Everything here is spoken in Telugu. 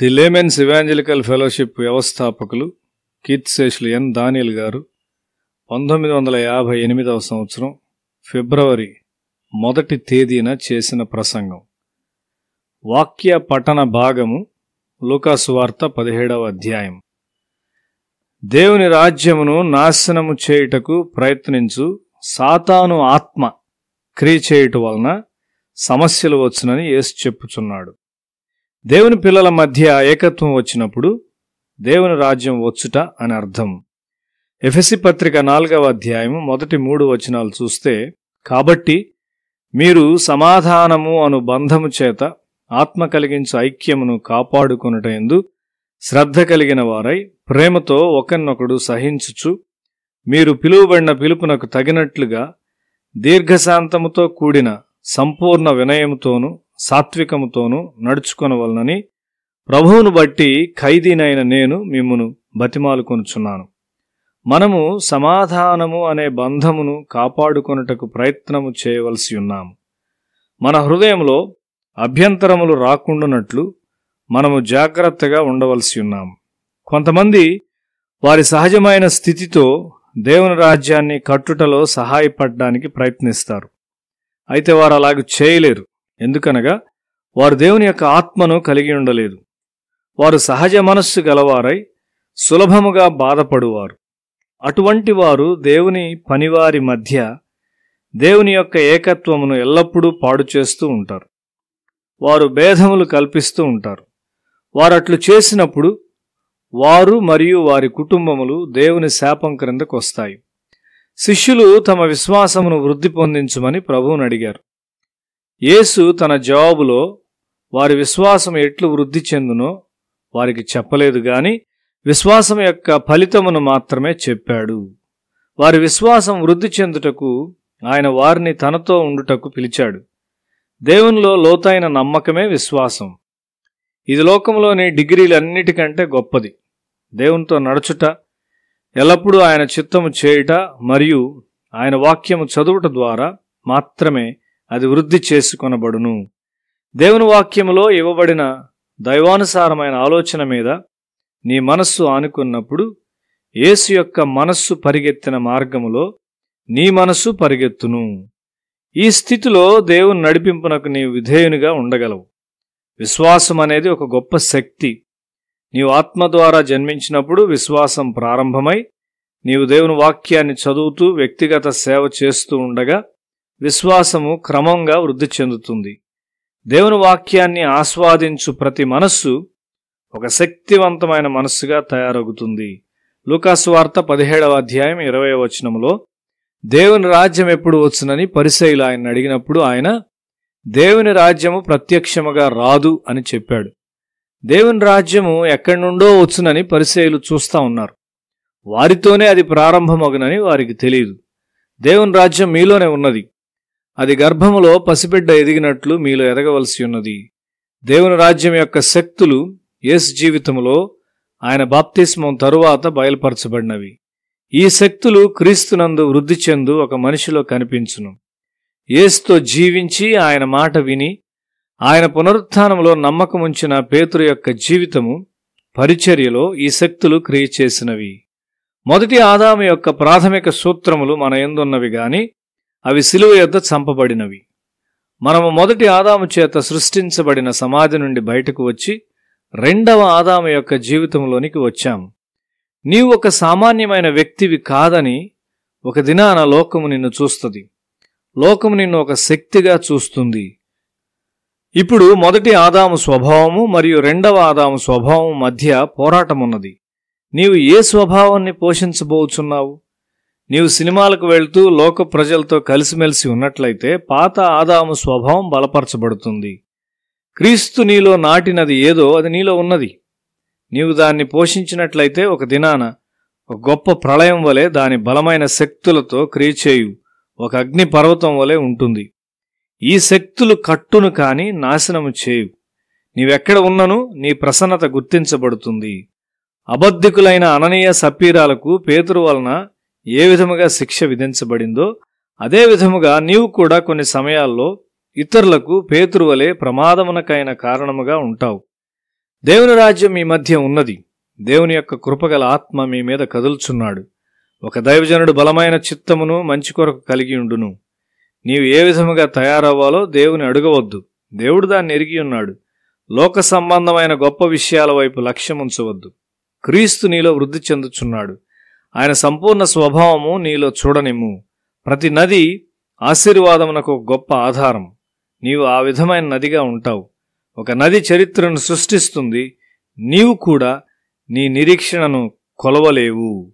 ది లేమెన్స్ ఇవాంజలికల్ ఫెలోషిప్ వ్యవస్థాపకులు కీర్తిశేషులు ఎన్ దానియల్ గారు పంతొమ్మిది వందల యాభై ఎనిమిదవ సంవత్సరం ఫిబ్రవరి మొదటి తేదీన చేసిన ప్రసంగం. వాక్య పఠన భాగము లూకాసు వార్త పదిహేడవ అధ్యాయం. దేవుని రాజ్యమును నాశనము చేయుటకు ప్రయత్నించు సాతాను ఆత్మ క్రియ చేయుట వలన సమస్యలు వచ్చునని యేసు చెప్పుచున్నాడు. దేవుని పిల్లల మధ్య ఏకత్వం వచ్చినప్పుడు దేవుని రాజ్యం వచ్చుట అని అర్థం. ఎఫెసి పత్రిక నాలుగవ అధ్యాయం మొదటి మూడు వచనాలు చూస్తే కాబట్టి మీరు సమాధానము అను బంధము చేత ఆత్మ కలిగించు ఐక్యమును కాపాడుకొనుటందు శ్రద్ధ కలిగిన వారై ప్రేమతో ఒకరినొకడు సహించుచు మీరు పిలువబడిన పిలుపునకు తగినట్లుగా దీర్ఘశాంతముతో కూడిన సంపూర్ణ వినయముతోనూ సాత్వికముతోనూ నడుచుకొనవలనని ప్రభువును బట్టి ఖైదీనైన నేను మిమ్మును బతిమాలుకొనుచున్నాను. మనము సమాధానము అనే బంధమును కాపాడుకొనుటకు ప్రయత్నము చేయవలసి ఉన్నాము. మన హృదయంలో అభ్యంతరములు రాకుండానట్లు మనము జాగ్రత్తగా ఉండవలసి ఉన్నాము. కొంతమంది వారి సహజమైన స్థితితో దేవుని రాజ్యాన్ని కట్టుటలో సహాయపడడానికి ప్రయత్నిస్తారు. అయితే వారు అలాగ చేయలేరు. ఎందుకనగా వారు దేవుని యొక్క ఆత్మను కలిగి ఉండలేదు. వారు సహజ మనస్సు గలవారై సులభముగా బాధపడువారు. అటువంటి వారు దేవుని పనివారి మధ్య దేవుని యొక్క ఏకత్వమును ఎల్లప్పుడూ పాడు చేస్తూ ఉంటారు. వారు భేదములు కల్పిస్తూ ఉంటారు. వారు అట్లు చేసినప్పుడు వారు మరియు వారి కుటుంబములు దేవుని శాపం క్రిందకు వస్తాయి. శిష్యులు తమ విశ్వాసమును వృద్ధి పొందించమని ప్రభువుని అడిగారు. యేసు తన జవాబులో వారి విశ్వాసం ఎట్లు వృద్ధి చెందునో వారికి చెప్పలేదు గాని విశ్వాసం యొక్క ఫలితమును మాత్రమే చెప్పాడు. వారి విశ్వాసం వృద్ధి చెందుటకు ఆయన వారిని తనతో ఉండుటకు పిలిచాడు. దేవునిలో లోతైన నమ్మకమే విశ్వాసం. ఇది లోకంలోని డిగ్రీలన్నిటికంటే గొప్పది. దేవునితో నడుచుట ఎల్లప్పుడూ ఆయన చిత్తము చేయుట మరియు ఆయన వాక్యము చదువుట ద్వారా మాత్రమే అది వృద్ధి చేసుకొనబడును. దేవుని వాక్యములో ఇవ్వబడిన దైవానుసారమైన ఆలోచన మీద నీ మనస్సు ఆనుకున్నప్పుడు యేసు యొక్క మనస్సు పరిగెత్తిన మార్గములో నీ మనస్సు పరిగెత్తును. ఈ స్థితిలో దేవుని నడిపింపునకు నీవు విధేయునిగా ఉండగలవు. విశ్వాసం అనేది ఒక గొప్ప శక్తి. నీవు ఆత్మ ద్వారా జన్మించినప్పుడు విశ్వాసం ప్రారంభమై నీవు దేవుని వాక్యాన్ని చదువుతూ వ్యక్తిగత సేవ చేస్తూ ఉండగా విశ్వాసము క్రమంగా వృద్ధి చెందుతుంది. దేవుని వాక్యాన్ని ఆస్వాదించు ప్రతి మనస్సు ఒక శక్తివంతమైన మనస్సుగా తయారవుతుంది లూకాసు వార్త పదిహేడవ అధ్యాయం ఇరవై వచనములో దేవుని రాజ్యం ఎప్పుడు వచ్చునని పరిశైలు ఆయన అడిగినప్పుడు ఆయన దేవుని రాజ్యము ప్రత్యక్షముగా రాదు అని చెప్పాడు. దేవుని రాజ్యము ఎక్కడి నుండో వచ్చునని పరిశైలు చూస్తా ఉన్నారు. వారితోనే అది ప్రారంభమగునని వారికి తెలియదు. దేవుని రాజ్యం మీలోనే ఉన్నది. అది గర్భములో పసిబిడ్డ ఎదిగినట్లు మీలో ఎదగవలసి ఉన్నది. దేవుని రాజ్యం యొక్క శక్తులు యేసు జీవితంలో ఆయన బాప్తిస్మం తరువాత బయలుపరచబడినవి. ఈ శక్తులు క్రీస్తునందు వృద్ధి చెందు ఒక మనిషిలో కనిపించును. యేసుతో జీవించి ఆయన మాట విని ఆయన పునరుత్నంలో నమ్మకముంచిన పేతురు యొక్క జీవితము పరిచర్యలో ఈ శక్తులు క్రియ చేసినవి. మొదటి ఆదాము యొక్క ప్రాథమిక సూత్రములు మన ఎందున్నవి గాని అవి సిలువ యొద్ద చంపబడినవి. మనము మొదటి ఆదాము చేత సృష్టించబడిన సమాధి నుండి బయటకు వచ్చి రెండవ ఆదాము యొక్క జీవితంలోనికి వచ్చాము. నీవు ఒక సామాన్యమైన వ్యక్తివి కాదని ఒక దినాన లోకము నిన్ను చూస్తుంది. లోకము నిన్ను ఒక శక్తిగా చూస్తుంది. ఇప్పుడు మొదటి ఆదాము స్వభావము మరియు రెండవ ఆదాము స్వభావం మధ్య పోరాటమున్నది. నీవు ఏ స్వభావాన్ని పోషించబోచున్నావు? నీవు సినిమాలకు వెళ్తూ లోక ప్రజలతో కలిసిమెలిసి ఉన్నట్లయితే పాత ఆదాము స్వభావం బలపరచబడుతుంది. క్రీస్తు నీలో నాటినది ఏదో అది నీలో ఉన్నది. నీవు దాన్ని పోషించినట్లయితే ఒక దినాన ఒక గొప్ప ప్రళయం వలె దాని బలమైన శక్తులతో క్రియచేయు. ఒక అగ్ని పర్వతం వలె ఉంటుంది. ఈ శక్తులు కట్టును కాని నాశనము చేయు నీవెక్కడ ఉన్నను నీ ప్రసన్నత గుర్తించబడుతుంది. అబద్ధికులైన అననీయ సపీరాలకు పేతురు వలన ఏ విధముగా శిక్ష విధించబడిందో అదే విధముగా నీవు కూడా కొన్ని సమయాల్లో ఇతరులకు పేతృవలే ప్రమాదమునకైన కారణముగా ఉంటావు. దేవుని రాజ్యం మీ మధ్య ఉన్నది. దేవుని యొక్క కృపగల ఆత్మ మీ మీద కదులుచున్నాడు. ఒక దైవజనుడు బలమైన చిత్తమును మంచి కొరకు కలిగి ఉండును. నీవు ఏ విధముగా తయారవ్వాలో దేవుని అడగవద్దు. దేవుడు దాన్ని ఎరిగి ఉన్నాడు. లోక సంబంధమైన గొప్ప విషయాల వైపు లక్ష్యం ఉంచవద్దు క్రీస్తు నీలో వృద్ధి చెందుచున్నాడు. ఆయన సంపూర్ణ స్వభావము నీలో చూడనిమ్ము. ప్రతి నది ఆశీర్వాదమునకు గొప్ప ఆధారం. నీవు ఆ విధమైన నదిగా ఉంటావు. ఒక నది చరిత్రను సృష్టిస్తుంది. నీవు కూడా నీ నిరీక్షణను కొలవలేవు.